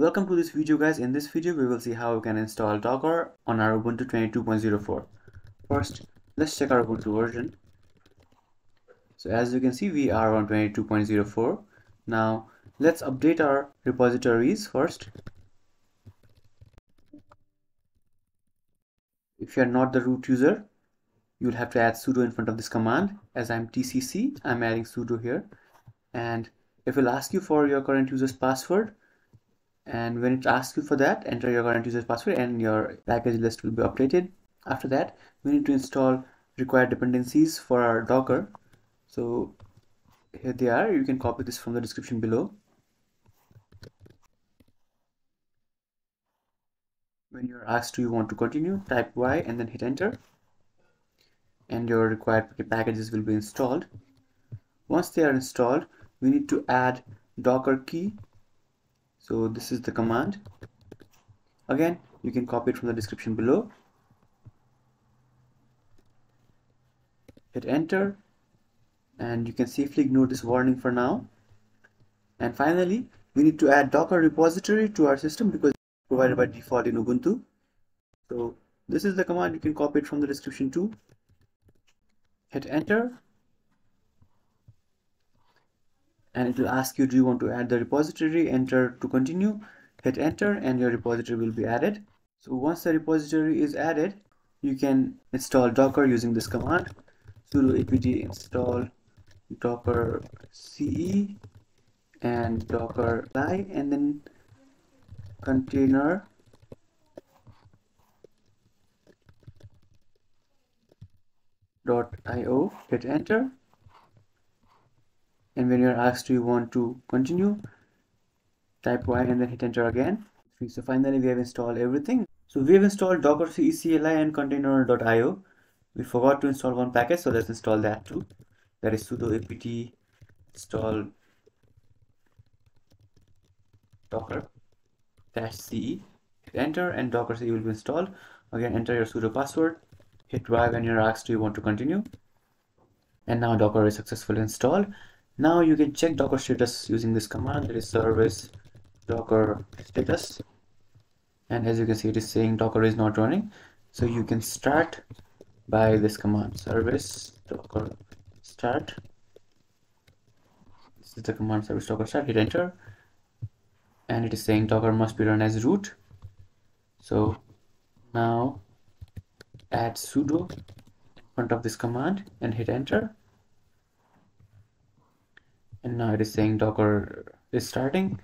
Welcome to this video guys. In this video we will see how we can install Docker on our Ubuntu 22.04. First let's check our Ubuntu version. So as you can see we are on 22.04. Now let's update our repositories first. If you are not the root user you'll have to add sudo in front of this command. As I'm tcc I'm adding sudo here and it will ask you for your current user's password and when it asks you for that enter your current user's password and your package list will be updated. After that we need to install required dependencies for our docker. So here they are. You can copy this from the description below. When you're asked do you want to continue type y and then hit enter. And your required packages will be installed. Once they are installed we need to add docker key so this is the command. Again you can copy it from the description below. Hit enter. And you can safely ignore this warning for now. And finally we need to add docker repository to our system because it's provided by default in ubuntu. So this is the command. You can copy it from the description too. Hit enter and it will ask you do you want to add the repository enter to continue? Hit enter and your repository will be added. So once the repository is added you can install docker using this command. Sudo apt install docker ce and docker cli and then container dot io hit enter and when you're asked do you want to continue? Type y and then hit enter again. So finally we have installed everything. So we have installed docker cli and container.io we forgot to install one package so let's install that too. That is sudo apt install docker dash ce hit enter and docker ce will be installed. Again enter your sudo password hit y when you're asked do you want to continue? And now docker is successfully installed now you can check docker status using this command that is service docker status. And as you can see it is saying docker is not running. So you can start by this command service docker start. This is the command service docker start. Hit enter. And it is saying docker must be run as root. So now add sudo in front of this command and hit enter and now it is saying docker is starting